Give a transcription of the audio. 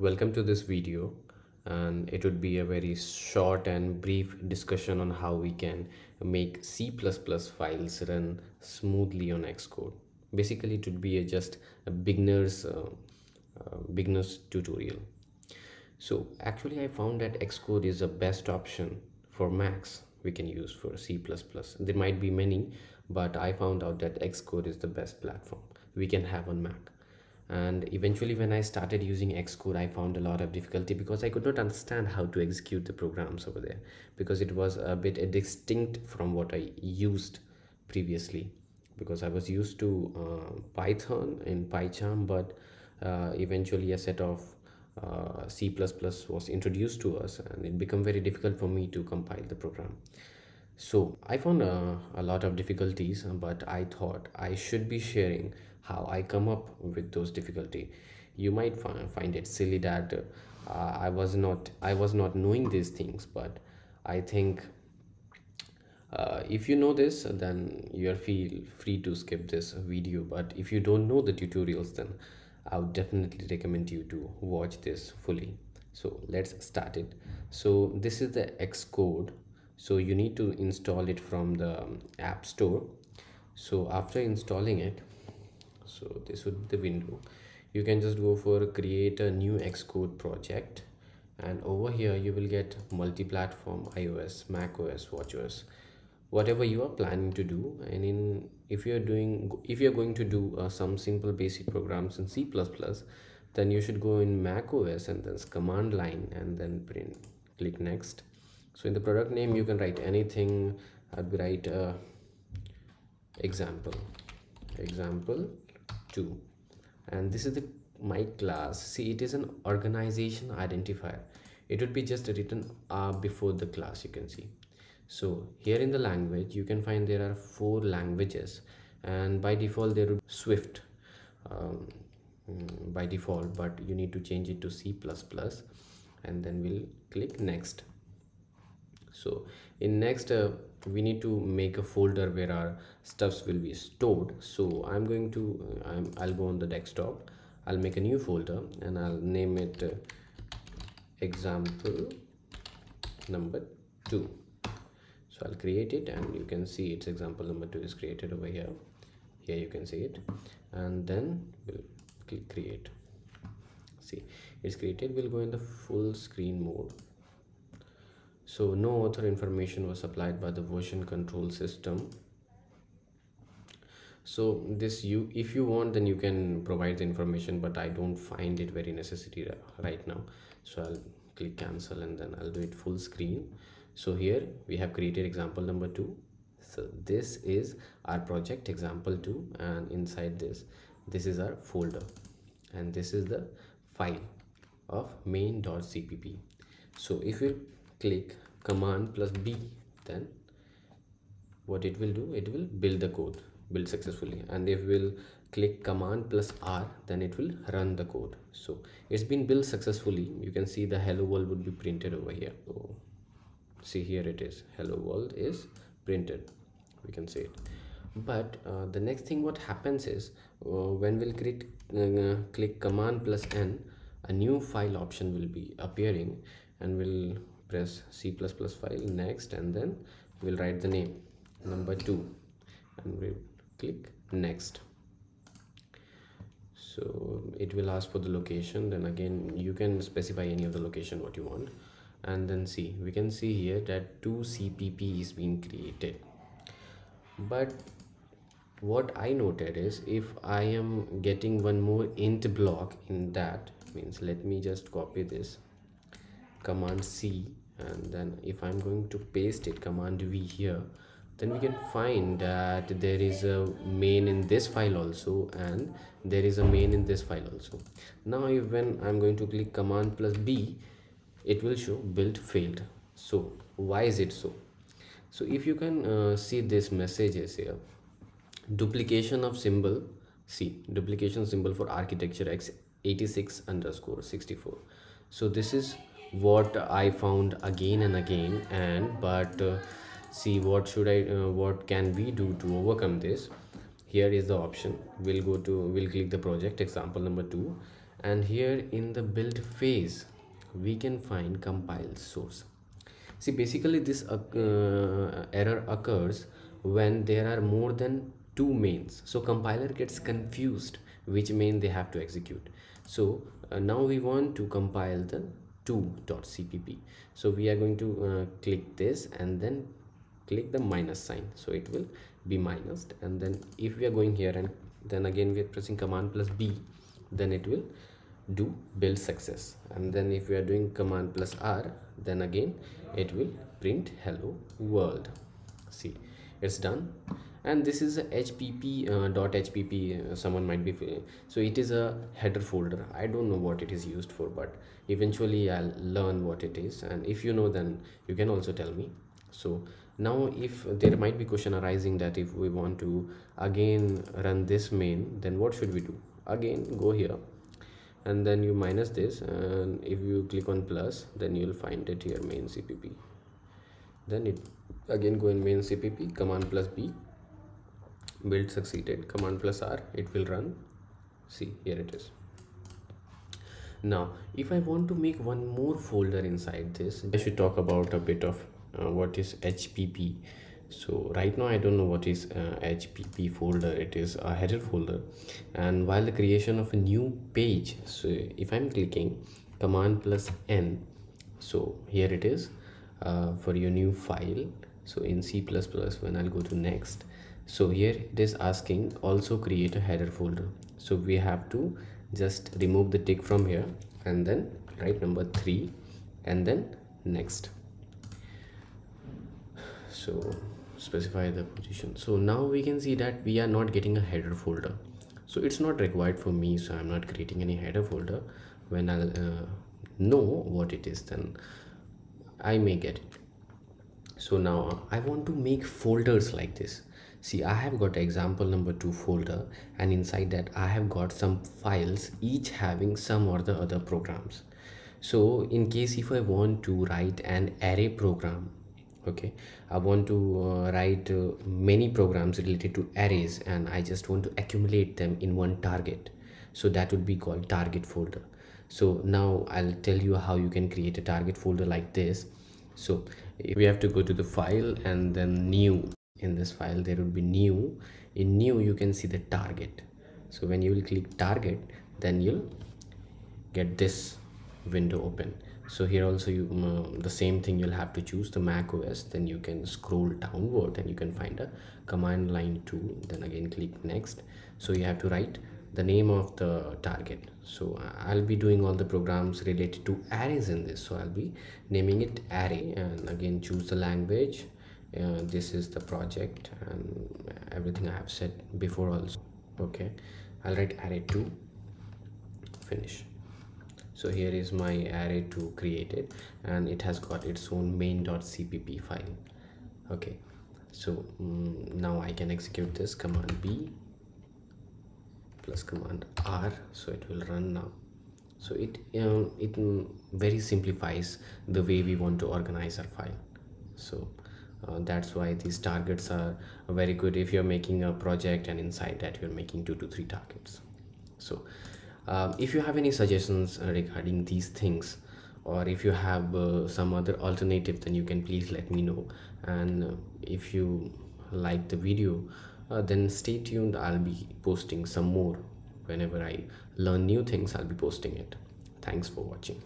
welcome to this video and it would be a very short and brief discussion on how we can make C++ files run smoothly on Xcode. Basically it would be a just a beginner's uh, uh, beginner's tutorial. So actually I found that Xcode is the best option for Macs we can use for C++. There might be many but I found out that Xcode is the best platform we can have on Mac and eventually when i started using xcode i found a lot of difficulty because i could not understand how to execute the programs over there because it was a bit distinct from what i used previously because i was used to uh, python and pycharm but uh, eventually a set of uh, c++ was introduced to us and it became very difficult for me to compile the program so i found uh, a lot of difficulties but i thought i should be sharing how I come up with those difficulty. You might find it silly that uh, I was not I was not knowing these things, but I think uh, if you know this, then you are feel free to skip this video. But if you don't know the tutorials, then I would definitely recommend you to watch this fully. So let's start it. So this is the Xcode. So you need to install it from the App Store. So after installing it, so this would be the window. You can just go for create a new xcode project. And over here you will get multi-platform ios mac os watchOS whatever you are planning to do. And in if you're doing if you're going to do uh, some simple basic programs in c++ then you should go in mac os and then command line and then print. Click next so in the product name you can write anything. I'd write uh, example. Example 2 and this is the my class. See it is an organization identifier. It would be just written uh, before the class you can see. So here in the language you can find there are four languages. And by default there would swift. Um, mm, by default but you need to change it to c++ and then we'll click next so in next uh, we need to make a folder where our stuffs will be stored. So i'm going to uh, i will go on the desktop. I'll make a new folder and i'll name it uh, example number two. So i'll create it and you can see it's example number two is created over here. Here you can see it. And then we'll click create. See it's created. We'll go in the full screen mode so no author information was supplied by the version control system. So this you if you want then you can provide the information but i don't find it very necessary right now. So i'll click cancel and then i'll do it full screen. So here we have created example number two. So this is our project example 2 and inside this this is our folder. And this is the file of main.cpp so if you click command plus b then what it will do it will build the code build successfully. And if we'll click command plus r then it will run the code. So it's been built successfully. You can see the hello world would be printed over here. See here it is. Hello world is printed. We can see it. But uh, the next thing what happens is uh, when we'll click uh, click command plus n a new file option will be appearing and we'll press c++ file next and then we'll write the name. Number two. And we'll click next. So it will ask for the location. Then again you can specify any of the location what you want. And then see we can see here that two cpp is being created. But what i noted is if i am getting one more int block in that means let me just copy this. Command c and then if i'm going to paste it command v here then we can find that there is a main in this file also and there is a main in this file also. Now if when i'm going to click command plus b it will show build failed. So why is it so? So if you can uh, see this messages here duplication of symbol see duplication symbol for architecture x86 underscore 64 so this is what i found again and again and but uh, see what should i uh, what can we do to overcome this? Here is the option. We'll go to we'll click the project example number two. And here in the build phase we can find compile source. See basically this uh, uh, error occurs when there are more than two mains. So compiler gets confused which main they have to execute. So uh, now we want to compile the 2.cpp so we are going to uh, click this and then click the minus sign. So it will be minused and then if we are going here and then again we are pressing command plus b then it will do build success. And then if we are doing command plus r then again it will print hello world. See it's done. And this is a hpp uh, dot hpp uh, someone might be so it is a header folder. I don't know what it is used for but eventually i'll learn what it is. And if you know then you can also tell me. So now if there might be question arising that if we want to again run this main then what should we do? Again go here. And then you minus this and if you click on plus then you'll find it here main cpp then it again go in main cpp command plus b. Build succeeded. Command plus r it will run. See here it is. Now if i want to make one more folder inside this i should talk about a bit of uh, what is hpp so right now i don't know what is uh, hpp folder. It is a header folder. And while the creation of a new page so if i'm clicking command plus n so here it is uh, for your new file. So in c++ when i'll go to next. So here it is asking also create a header folder. So we have to just remove the tick from here and then write number three and then next. So specify the position. So now we can see that we are not getting a header folder. So it's not required for me so i'm not creating any header folder. When i'll uh, know what it is then i may get it. So now i want to make folders like this. See i have got example number two folder and inside that i have got some files each having some or the other programs. So in case if i want to write an array program okay i want to uh, write uh, many programs related to arrays and i just want to accumulate them in one target. So that would be called target folder so now i'll tell you how you can create a target folder like this. So we have to go to the file and then new. In this file there will be new. In new you can see the target. So when you will click target then you'll get this window open. So here also you um, the same thing you'll have to choose the mac os then you can scroll downward and you can find a command line tool. Then again click next. So you have to write the name of the target. So i'll be doing all the programs related to arrays in this. So i'll be naming it array and again choose the language. Uh, this is the project and everything i have said before also. Okay. I'll write array 2 finish. So here is my array to created and it has got its own main.cpp file. Okay. So um, now i can execute this command b plus command r so it will run now. So it um, it very simplifies the way we want to organize our file. So uh, that's why these targets are very good if you're making a project and inside that you're making two to three targets. So um, if you have any suggestions uh, regarding these things or if you have uh, some other alternative then you can please let me know. And uh, if you like the video uh, then stay tuned. I'll be posting some more. Whenever i learn new things i'll be posting it. Thanks for watching